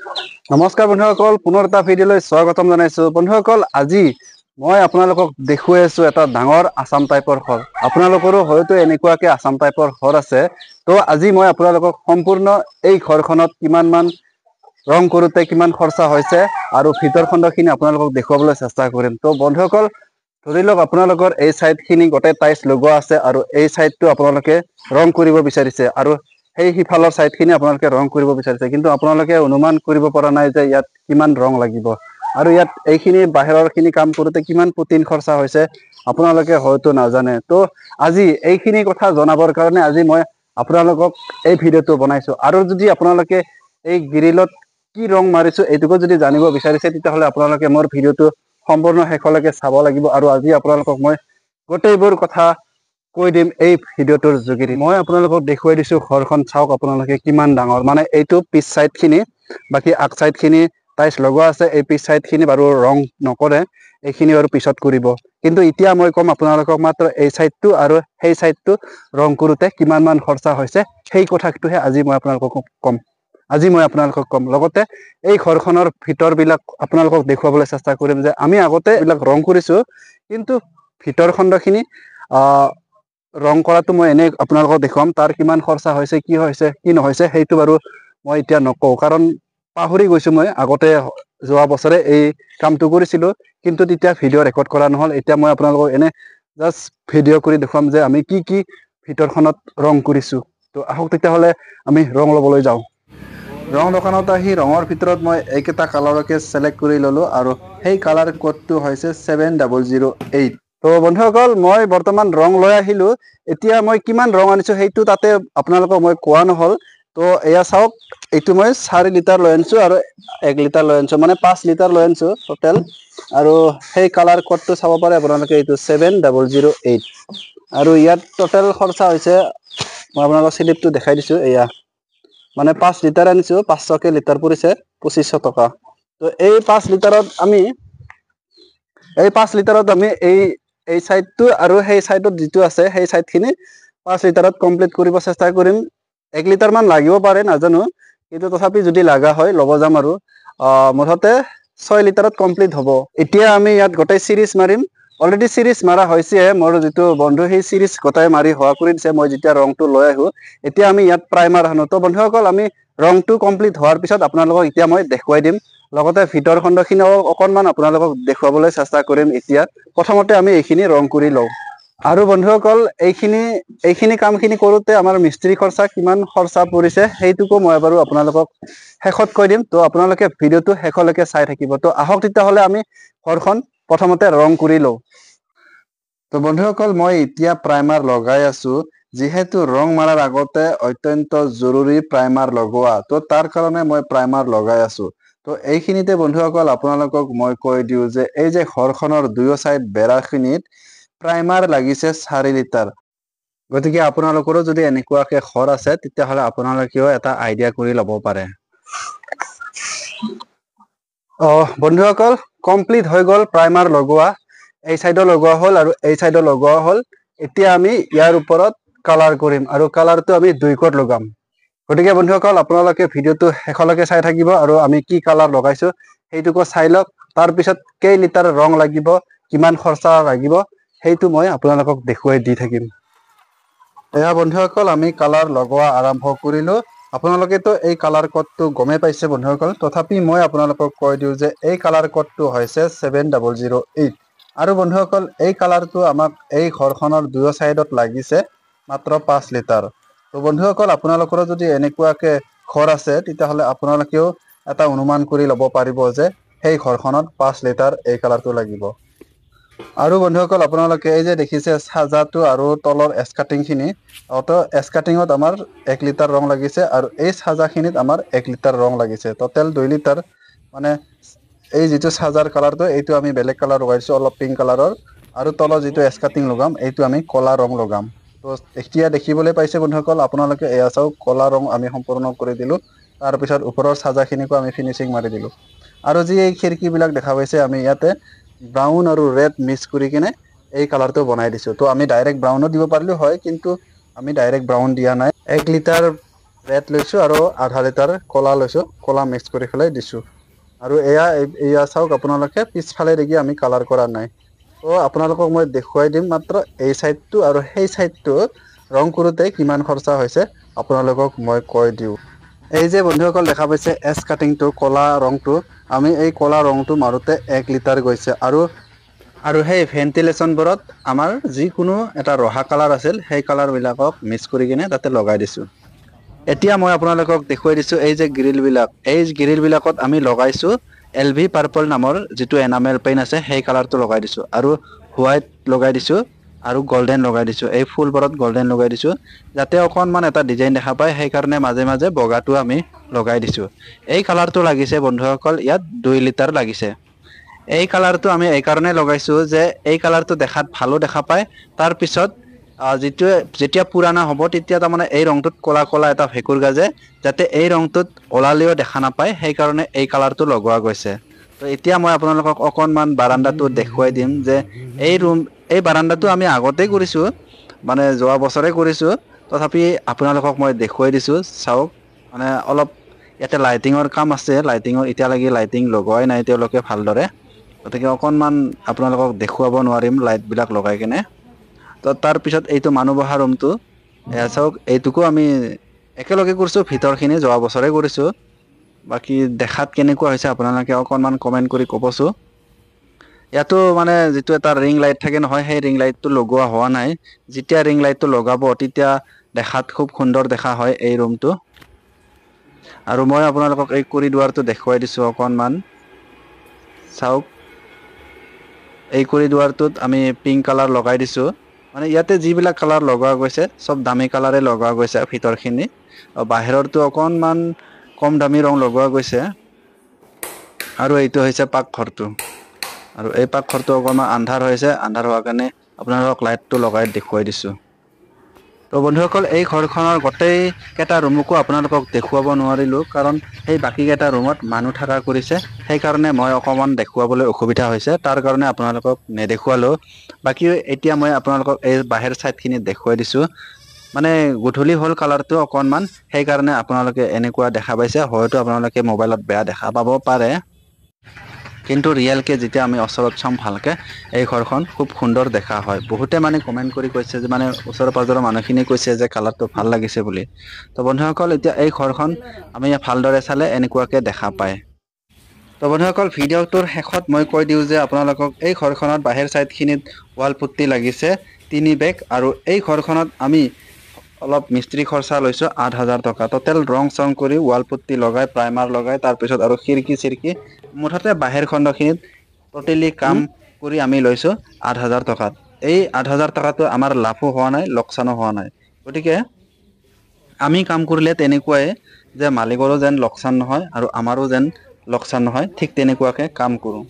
নমস্কাৰ বন্ধুসকল পুনৰ এটা ভিডিঅ'লৈ স্বাগতম জনাইছো। বন্ধুসকল আজি মই আপোনালোকক দেখুৱাই আছো এটা ডাঙৰ আছাম টাইপৰ ঘৰ আপোনালোকৰো হয়তো এনেকুৱাকে আছাম টাইপৰ ঘৰ আছে। তো আজি মই আপোনালোকক সম্পূৰ্ণ এই ঘৰখনত কিমান মান ৰং কৰোঁতে কিমান খৰচা হৈছে আৰু ভিতৰ খণ্ডখিনি আপোনালোকক দেখুৱাবলৈ চেষ্টা কৰিম। তো বন্ধুসকল ধৰি লওক আপোনালোকৰ এই চাইডখিনি গোটেই টাইলছ লগোৱা আছে আৰু এই চাইডটো আপোনালোকে ৰং কৰিব বিচাৰিছে। আৰু সেই সিফালৰ চাইডখিনি আপোনালোকে ৰং কৰিব বিচাৰিছে। কিন্তু আপোনালোকে অনুমান কৰিব পৰা নাই যে ইয়াত কিমান ৰং লাগিব। আৰু ইয়াত এইখিনি বাহিৰৰখিনি কাম কৰোঁতে কিমান পুটিন খৰচা হৈছে আপোনালোকে হয়তো নাজানে। তো আজি এইখিনি কথা জনাবৰ কাৰণে আজি মই আপোনালোকক এই ভিডিঅ'টো বনাইছোঁ। আৰু যদি আপোনালোকে এই গ্ৰিলত কি ৰং মাৰিছোঁ এইটোকো যদি জানিব বিচাৰিছে তেতিয়াহ'লে আপোনালোকে মোৰ ভিডিঅ'টো সম্পূৰ্ণ শেষলৈকে চাব লাগিব। আৰু আজি আপোনালোকক মই গোটেইবোৰ কথা কৈ দিম এই ভিডিঅ'টোৰ যোগেদি। মই আপোনালোকক দেখুৱাই দিছোঁ ঘৰখন চাওক আপোনালোকে কিমান ডাঙৰ। মানে এইটো পিছ চাইডখিনি বাকী আগ চাইডখিনি টাইলছ লগোৱা আছে এই পিছ চাইডখিনি বাৰু ৰং নকৰে এইখিনি বাৰু পিছত কৰিব। কিন্তু এতিয়া মই ক'ম আপোনালোকক মাত্ৰ এই চাইডটো আৰু সেই চাইডটো ৰং কৰোঁতে কিমান মান খৰচা হৈছে সেই কথাটোহে আজি মই আপোনালোকক ক'ম। আজি মই আপোনালোকক ক'ম। লগতে এই ঘৰখনৰ ভিতৰবিলাক আপোনালোকক দেখুৱাবলৈ চেষ্টা কৰিম যে আমি আগতে এইবিলাক ৰং কৰিছোঁ কিন্তু ভিতৰ খণ্ডখিনি ৰং কৰাটো মই এনেই আপোনালোকক দেখুৱাম তাৰ কিমান খৰচা হৈছে কি হৈছে কি নহৈছে সেইটো বাৰু মই এতিয়া নকওঁ। কাৰণ পাহৰি গৈছোঁ মই আগতে যোৱা বছৰে এই কামটো কৰিছিলোঁ কিন্তু তেতিয়া ভিডিঅ' ৰেকৰ্ড কৰা নহ'ল। এতিয়া মই আপোনালোকক এনে জাষ্ট ভিডিঅ' কৰি দেখুৱাম যে আমি কি কি ভিতৰখনত ৰং কৰিছোঁ। তো আহক তেতিয়াহ'লে আমি ৰং ল'বলৈ যাওঁ। ৰং দোকানত আহি ৰঙৰ ভিতৰত মই এইকেইটা কালাৰকে চিলেক্ট কৰি ল'লোঁ আৰু সেই কালাৰ কোডটো হৈছে ছেভেন ডাবল জিৰ' এইট তো বন্ধুসকল, মই বৰ্তমান ৰং লৈ আহিলোঁ। এতিয়া মই কিমান ৰং আনিছোঁ সেইটো তাতে আপোনালোকক মই কোৱা নহ'ল। তো এয়া চাওক, এইটো মই চাৰি লিটাৰ লৈ আনিছোঁ আৰু এক লিটাৰ লৈ আনিছোঁ মানে পাঁচ লিটাৰ লৈ আনিছোঁ টোটেল আৰু সেই কালাৰ কোডটো চাব পাৰে আপোনালোকে, এইটো ছেভেন ডাবল জিৰ' এইট আৰু ইয়াত টোটেল খৰচা হৈছে, মই আপোনালোকক শ্লিপটো দেখাই দিছোঁ, এয়া। মানে পাঁচ লিটাৰ আনিছোঁ, পাঁচশকে লিটাৰ পৰিছে, পঁচিছশ টকা। তো এই পাঁচ লিটাৰত আমি, এই পাঁচ লিটাৰত আমি এই এই চাইডটো আৰু সেই চাইডত যিটো আছে সেই চাইডখিনি পাঁচ লিটাৰত কমপ্লিট কৰিব চেষ্টা কৰিম। এক লিটাৰ মান লাগিব পাৰে নাজানো। কিন্তু তথাপি যদি লগা হয় ল'ব যাম আৰু। মুঠতে ছয় লিটাৰত কমপ্লিট হ'ব। এতিয়া আমি ইয়াত গোটেই চিৰিজ মাৰিম। অলৰেডি চিৰিজ মাৰা হৈছে মোৰ যিটো বন্ধু সেই চিৰিজ গোটাই মাৰি হোৱা কৰি দিছে। মই যেতিয়া ৰংটো লৈ আহোঁ এতিয়া আমি ইয়াত প্ৰাইমাৰ সানো তো বন্ধুসকল আমি ৰংটো কমপ্লিট হোৱাৰ পিছত আপোনালোকক এতিয়া মই দেখুৱাই দিম। লগতে ভিতৰ খণ্ডখিনিও অকণমান আপোনালোকক দেখুৱাবলৈ চেষ্টা কৰিম এতিয়া। প্ৰথমতে আমি এইখিনি ৰং কৰি লওঁ। আৰু বন্ধুসকল এইখিনি এইখিনি কামখিনি কৰোঁতে আমাৰ মিস্ত্ৰী খৰচা কিমান খৰচা পৰিছে সেইটোকো মই বাৰু আপোনালোকক শেষত কৈ দিম। তো আপোনালোকে ভিডিঅ'টো শেষলৈকে চাই থাকিব। তো আহক তেতিয়াহ'লে আমি ঘৰখন প্ৰথমতে ৰং কৰি লওঁ। তো বন্ধুসকল মই এতিয়া প্ৰাইমাৰ লগাই আছো। যিহেতু ৰং মাৰাৰ আগতে অত্যন্ত জৰুৰী প্ৰাইমাৰ লগোৱা। তো তাৰ কাৰণে মই প্ৰাইমাৰ লগাই আছো। তো এইখিনিতে বন্ধুসকল আপোনালোকক মই কৈ দিওঁ যে এই যে ঘৰখনৰ দুয়ো চাইড বেৰাখিনিত প্ৰাইমাৰ লাগিছে চাৰি লিটাৰ গতিকে আপোনালোকৰো যদি এনেকুৱাকে ঘৰ আছে তেতিয়াহ'লে আপোনালোকেও এটা আইডিয়া কৰি ল'ব পাৰে। অহ বন্ধুসকল কমপ্লিট হৈ গ'ল প্ৰাইমাৰ লগোৱা। এই চাইডো লগোৱা হ'ল আৰু এই চাইডো লগোৱা হ'ল। এতিয়া আমি ইয়াৰ ওপৰত কালাৰ কৰিম আৰু কালাৰটো আমি দুই কোট লগাম? গতিকে বন্ধুসকল আপোনালোকে ভিডিঅ'টো শেষলৈকে চাই থাকিব আৰু আমি কি কালাৰ লগাইছো সেইটোকো চাই লওক। তাৰপিছত কেই লিটাৰ ৰং লাগিব কিমান খৰচা লাগিব সেইটো মই আপোনালোকক দেখুৱাই দি থাকিম। এয়া বন্ধুসকল আমি কালাৰ লগোৱা আৰম্ভ কৰিলো। আপোনালোকেতো এই কালাৰ কোডটো গমেই পাইছে বন্ধুসকল। তথাপি মই আপোনালোকক কৈ দিওঁ যে এই কালাৰ কোডটো হৈছে ছেভেন ডাবল জিৰ' এইট আৰু বন্ধুসকল এই কালাৰটো আমাক এই ঘৰখনৰ দুয়ো চাইডত লাগিছে মাত্ৰ পাঁচ লিটাৰ বন্ধুসকল আপোনালোকৰো যদি এনেকুৱাকে ঘৰ আছে তেতিয়াহ'লে আপোনালোকেও এটা অনুমান কৰি ল'ব পাৰিব যে সেই ঘৰখনত পাঁচ লিটাৰ এই কালাৰটো লাগিব। আৰু বন্ধুসকল আপোনালোকে এই যে দেখিছে চাজাটো আৰু তলৰ এচকাটিংখিনি অত এচকাটিঙত আমাৰ এক লিটাৰ ৰং লাগিছে আৰু এই চাজাখিনিত আমাৰ এক লিটাৰ ৰং লাগিছে। টোটেল দুই লিটাৰ মানে এই যিটো চাৰ্জাৰ কালাৰটো এইটো আমি বেলেগ কালাৰ লগাইছোঁ অলপ পিংক কালাৰৰ। আৰু তলৰ যিটো এচকাটিং লগাম এইটো আমি ক'লা ৰং লগাম। এতিয়া দেখিবলৈ পাইছে বন্ধুসকল আপোনালোকে এয়া চাওক ক'লা ৰং আমি সম্পূৰ্ণ কৰি দিলোঁ। তাৰপিছত ওপৰৰ চাৰ্জাৰখিনিকো আমি ফিনিচিং মাৰি দিলোঁ। আৰু যি এই খিৰিকীবিলাক দেখা পাইছে আমি ইয়াতে ব্ৰাউন আৰু ৰেড মিক্স কৰি কিনে এই কালাৰটো বনাই দিছোঁ। তো আমি ডাইৰেক্ট ব্ৰাউনো দিব পাৰিলোঁ হয় কিন্তু আমি ডাইৰেক্ট ব্ৰাউন দিয়া নাই। এক লিটাৰ ৰেড লৈছোঁ আৰু আধা লিটাৰ কলা লৈছোঁ কলা মিক্স কৰি পেলাই দিছোঁ। আৰু এয়া এয়া চাওক আপোনালোকে পিছফালে দেখি আমি কালাৰ কৰা নাই। আপোনালোকক মই দেখুৱাই দিম মাত্ৰ এই ছাইডটো আৰু সেই ছাইডটো ৰং কৰোঁতে কিমান খৰচা হৈছে আপোনালোকক মই কৈ দিওঁ। এই যে বন্ধুসকল দেখা পাইছে এছ কাটিংটো ক'লা ৰংটো আমি এই ক'লা ৰংটো মাৰোঁতে এক লিটাৰ গৈছে আৰু আৰু সেই ভেণ্টিলেশ্যনবোৰত আমাৰ যিকোনো এটা ৰহা কালাৰ আছিল সেই কালাৰবিলাকক মিক্স কৰি কিনে তাতে লগাই দিছোঁ। এতিয়া মই আপোনালোকক দেখুৱাই দিছোঁ এই যে গ্ৰিলবিলাক এই গ্ৰিলবিলাকত আমি লগাইছোঁ এল ভি পাৰ্পল নামৰ যিটো এনামেল পেইণ্ট আছে সেই কালাৰটো লগাই দিছোঁ। আৰু হোৱাইট লগাই দিছোঁ আৰু গল্ডেন লগাই দিছোঁ। এই ফুলবোৰত গল্ডেন লগাই দিছোঁ যাতে অকণমান এটা ডিজাইন দেখা পায়। সেইকাৰণে মাজে মাজে বগাটো আমি লগাই দিছোঁ। এই কালাৰটো লাগিছে বন্ধুসকল ইয়াত দুই লিটাৰ লাগিছে। এই কালাৰটো আমি এইকাৰণে লগাইছোঁ যে এই কালাৰটো দেখাত ভালো দেখা পায়। তাৰপিছত আহ, যিটো যেতিয়া পুৰাণা হ'ব তেতিয়া তাৰমানে এই ৰংটোত ক'লা ক'লা এটা ভেঁকুৰ গাজে যাতে এই ৰংটোত ওলালেও দেখা নাপায় সেইকাৰণে এই কালাৰটো লগোৱা গৈছে। তো এতিয়া মই আপোনালোকক অকণমান বাৰাণ্ডাটো দেখুৱাই দিম যে এই ৰুম এই বাৰাণ্ডাটো আমি আগতেই কৰিছোঁ মানে যোৱা বছৰে কৰিছোঁ তথাপি আপোনালোকক মই দেখুৱাই দিছোঁ চাওক মানে অলপ ইয়াতে লাইটিঙৰ কাম আছে লাইটিঙৰ এতিয়ালৈকে লাইটিং লগোৱাই নাই তেওঁলোকে ভালদৰে গতিকে অকণমান আপোনালোকক দেখুৱাব নোৱাৰিম লাইটবিলাক লগাই কেনে। তাৰপিছত এইটো মানুহ বহা ৰুমটো চাওক এইটোকো আমি একেলগে কৰিছোঁ ভিতৰখিনি যোৱা বছৰে কৰিছোঁ। বাকী দেখাত কেনেকুৱা হৈছে আপোনালোকে অকণমান কমেণ্ট কৰি ক'বচোন। ইয়াতো মানে যিটো এটা ৰিং লাইট থাকে নহয় সেই ৰিং লাইটটো লগোৱা হোৱা নাই। যেতিয়া ৰিং লাইটটো লগাব তেতিয়া দেখাত খুব সুন্দৰ দেখা হয় এই ৰুমটো। আৰু মই আপোনালোকক এই কৰিডুৱাৰটো দেখুৱাই দিছোঁ অকণমান। চাওক এই কৰিডুৱাৰটোত আমি পিংক কালাৰ লগাই দিছোঁ। মানে ইয়াতে যিবিলাক কালাৰ লগোৱা গৈছে চব দামী কালাৰে লগোৱা গৈছে ভিতৰখিনি। আৰু বাহিৰৰটো অকণমান কম দামী ৰং লগোৱা গৈছে। আৰু এইটো হৈছে পাকঘৰটো। আৰু এই পাকঘৰটো অকণমান আন্ধাৰ হৈছে। আন্ধাৰ হোৱাৰ কাৰণে আপোনালোকক লাইটটো লগাই দেখুৱাই দিছোঁ। তো বন্ধুসকল এই ঘৰখনৰ গোটেইকেইটা ৰুমকো আপোনালোকক দেখুৱাব নোৱাৰিলোঁ কাৰণ সেই বাকীকেইটা ৰুমত মানুহ থকা কৰিছে। সেইকাৰণে মই অকণমান দেখুৱাবলৈ অসুবিধা হৈছে তাৰ কাৰণে আপোনালোকক নেদেখুৱালোঁ। বাকী এতিয়া মই আপোনালোকক এই বাহিৰ ছাইডখিনি দেখুৱাই দিছোঁ। মানে গধূলি হ'ল কালাৰটো অকণমান সেইকাৰণে আপোনালোকে এনেকুৱা দেখা পাইছে হয়তো আপোনালোকে মোবাইলত বেয়া দেখা পাব পাৰে। কিন্তু ৰিয়েলকে যেতিয়া আমি ওচৰত চাম ভালকে এই ঘৰখন খুব সুন্দৰ দেখা হয়। বহুতে মানে কমেণ্ট কৰি কৈছে যে মানে ওচৰে পাঁজৰৰ মানুহখিনি কৈছে যে কালাৰটো ভাল লাগিছে বুলি। তো বন্ধুসকল এতিয়া এই ঘৰখন আমি ভালদৰে চালে এনেকুৱাকে দেখা পায়। তো বন্ধুসকল ভিডিঅ'টোৰ শেষত মই কৈ দিওঁ যে আপোনালোকক এই ঘৰখনত বাহিৰ ছাইডখিনিত ৱাল পুট্টি লাগিছে তিনি বেগ আৰু এই ঘৰখনত আমি অলপ মিস্ত্ৰী খৰচা লৈছোঁ আঠ হাজাৰ টকা। ট'টেল ৰং চং কৰি ৱাল পুট্টি লগাই প্ৰাইমাৰ লগাই তাৰপিছত আৰু খিৰিকী চিৰিকী মুঠতে বাহিৰ খণ্ডখিনিত ট'টেলি কাম কৰি আমি লৈছোঁ আঠ হাজাৰ টকাত। এই আঠ হাজাৰ টকাটো আমাৰ লাভো হোৱা নাই লোকচানো হোৱা নাই। গতিকে আমি কাম কৰিলে তেনেকুৱাই যে মালিকৰো যেন লোকচান নহয় আৰু আমাৰো যেন লোকচান নহয় ঠিক তেনেকুৱাকৈ কাম কৰোঁ।